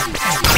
Oh, oh, oh.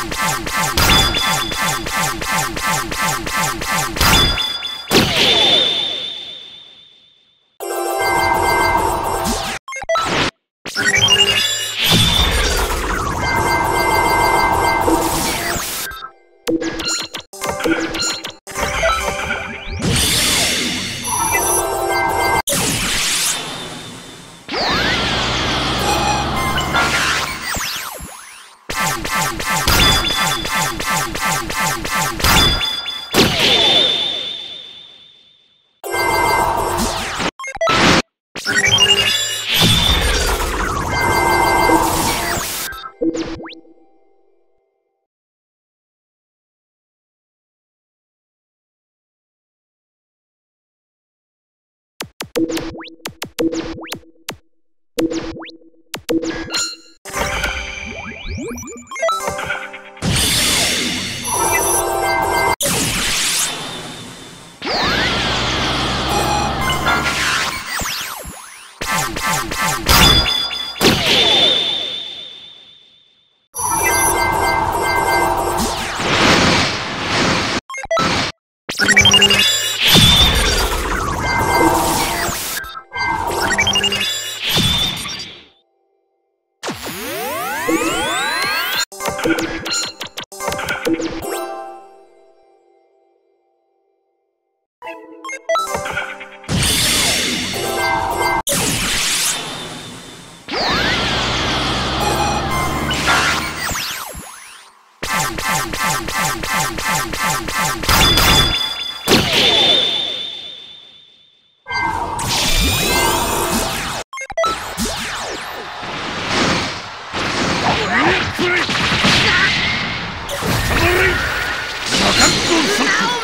and, and, and, and. you. Now!